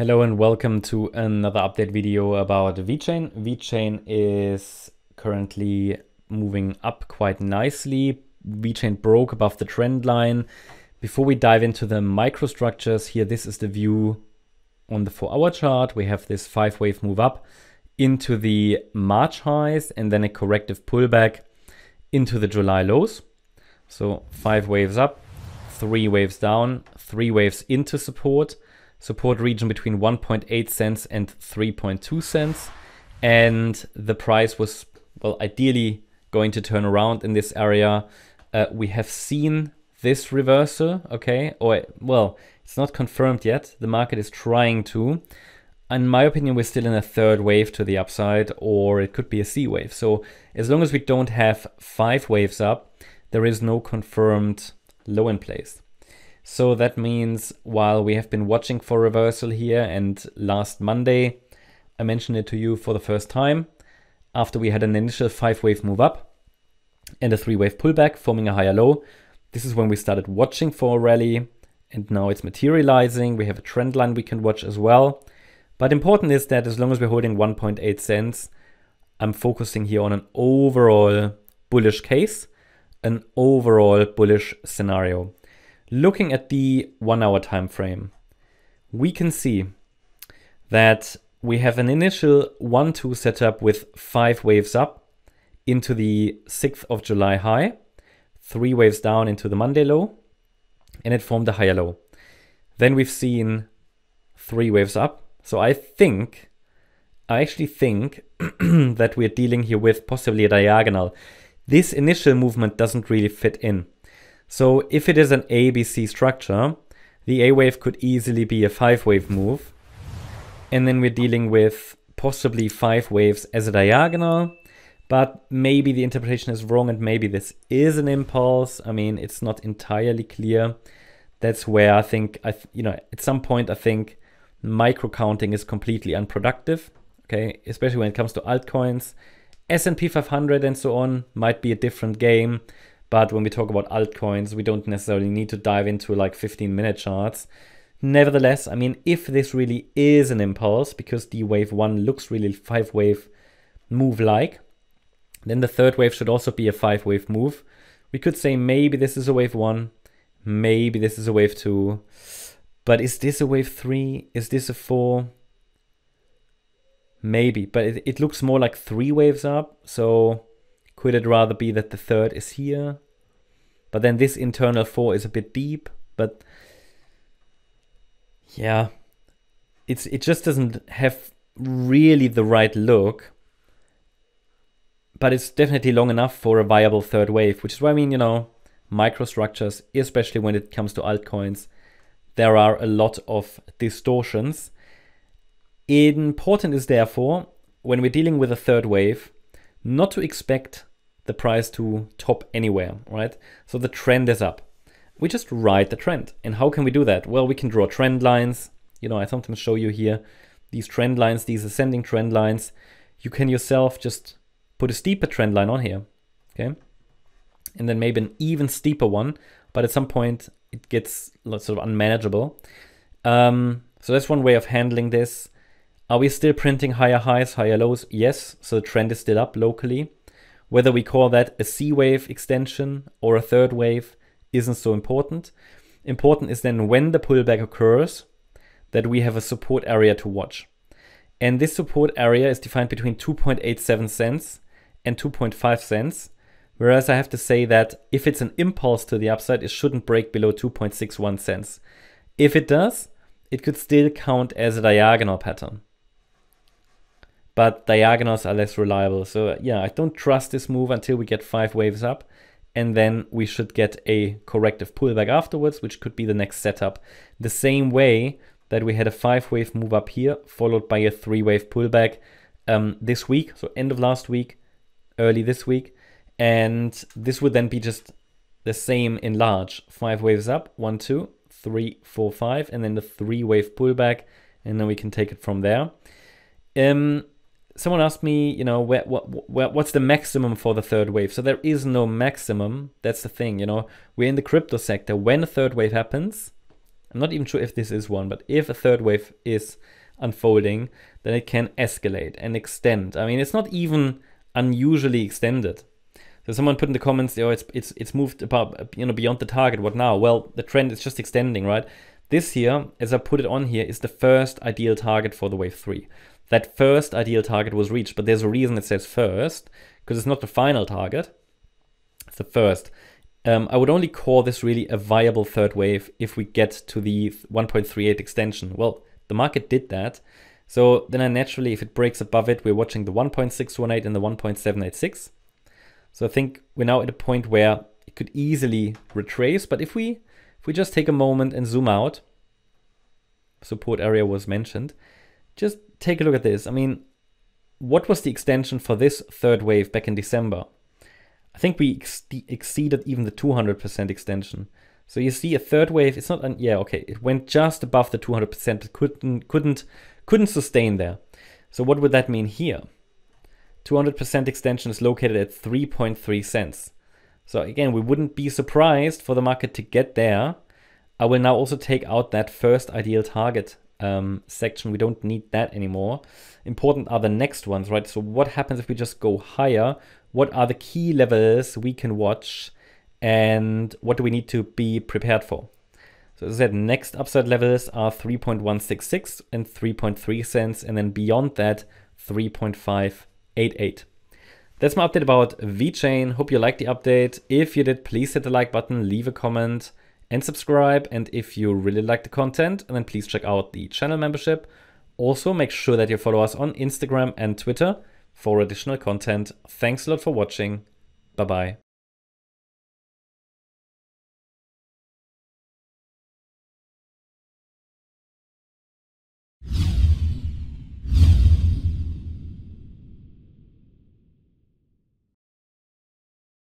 Hello and welcome to another update video about VeChain. VeChain is currently moving up quite nicely. VeChain broke above the trend line. Before we dive into the microstructures here, this is the view on the four hour chart. We have this five wave move up into the March highs and then a corrective pullback into the July lows. So five waves up, three waves down, three waves into support, support region between 1.8 cents and 3.2 cents. And the price was, well, ideally going to turn around in this area. Uh, we have seen this reversal, okay? Or, well, it's not confirmed yet. The market is trying to. In my opinion, we're still in a third wave to the upside, or it could be a C wave. So as long as we don't have five waves up, there is no confirmed low in place. So that means while we have been watching for reversal here and last Monday, I mentioned it to you for the first time, after we had an initial five wave move up and a three wave pullback forming a higher low, this is when we started watching for a rally and now it's materializing. We have a trend line we can watch as well. But important is that as long as we're holding 1.8 cents, I'm focusing here on an overall bullish case, an overall bullish scenario. Looking at the one hour time frame, we can see that we have an initial 1-2 setup with five waves up into the 6th of July high, three waves down into the Monday low, and it formed a higher low. Then we've seen three waves up. So I think, I actually think that we're dealing here with possibly a diagonal. This initial movement doesn't really fit in. So if it is an ABC structure, the A wave could easily be a five wave move. And then we're dealing with possibly five waves as a diagonal, but maybe the interpretation is wrong and maybe this is an impulse. I mean, it's not entirely clear. That's where I think, I you know, at some point I think micro counting is completely unproductive. Okay, especially when it comes to altcoins. S&P 500 and so on might be a different game. But when we talk about altcoins, we don't necessarily need to dive into like 15 minute charts. Nevertheless, I mean, if this really is an impulse, because the wave one looks really five wave move like, then the third wave should also be a five wave move. We could say maybe this is a wave one, maybe this is a wave two, but is this a wave three? Is this a four? Maybe, but it, it looks more like three waves up. So could it rather be that the third is here? But then this internal four is a bit deep, but yeah, it's it just doesn't have really the right look. But it's definitely long enough for a viable third wave, which is why I mean, you know, microstructures, especially when it comes to altcoins, there are a lot of distortions. Important is therefore, when we're dealing with a third wave, not to expect the price to top anywhere, right? So the trend is up. We just ride the trend. And how can we do that? Well, we can draw trend lines. You know, I sometimes show you here these trend lines, these ascending trend lines. You can yourself just put a steeper trend line on here, okay? And then maybe an even steeper one, but at some point it gets sort of unmanageable. Um, so that's one way of handling this. Are we still printing higher highs, higher lows? Yes, so the trend is still up locally. Whether we call that a C wave extension or a third wave isn't so important. Important is then when the pullback occurs that we have a support area to watch. And this support area is defined between 2.87 cents and 2.5 cents. Whereas I have to say that if it's an impulse to the upside, it shouldn't break below 2.61 cents. If it does, it could still count as a diagonal pattern but diagonals are less reliable. So yeah, I don't trust this move until we get five waves up. And then we should get a corrective pullback afterwards, which could be the next setup. The same way that we had a five wave move up here, followed by a three wave pullback um, this week. So end of last week, early this week. And this would then be just the same in large. Five waves up, one, two, three, four, five, and then the three wave pullback. And then we can take it from there. Um, someone asked me, you know, where, what, where, what's the maximum for the third wave? So there is no maximum. That's the thing, you know. We're in the crypto sector. When a third wave happens, I'm not even sure if this is one, but if a third wave is unfolding, then it can escalate and extend. I mean, it's not even unusually extended. So someone put in the comments, oh, it's it's it's moved about you know beyond the target. What now? Well, the trend is just extending, right? This here, as I put it on here, is the first ideal target for the wave three. That first ideal target was reached, but there's a reason it says first because it's not the final target. It's the first. Um, I would only call this really a viable third wave if we get to the 1.38 extension. Well, the market did that. So then I naturally, if it breaks above it, we're watching the 1.618 and the 1.786. So I think we're now at a point where it could easily retrace. But if we if we just take a moment and zoom out, support area was mentioned, just take a look at this. I mean, what was the extension for this third wave back in December? I think we ex exceeded even the 200% extension. So you see a third wave, it's not, yeah, okay, it went just above the 200%, but couldn't, couldn't, couldn't sustain there. So what would that mean here? 200% extension is located at 3.3 cents. So again, we wouldn't be surprised for the market to get there. I will now also take out that first ideal target um, section. We don't need that anymore. Important are the next ones, right? So what happens if we just go higher? What are the key levels we can watch? And what do we need to be prepared for? So as I said, next upside levels are 3.166 and 3.3 cents. And then beyond that, 3.588. That's my update about VeChain. Hope you liked the update. If you did, please hit the like button, leave a comment and subscribe. And if you really like the content, then please check out the channel membership. Also, make sure that you follow us on Instagram and Twitter for additional content. Thanks a lot for watching. Bye bye.